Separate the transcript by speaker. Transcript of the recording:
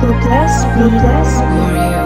Speaker 1: to the class, be warrior.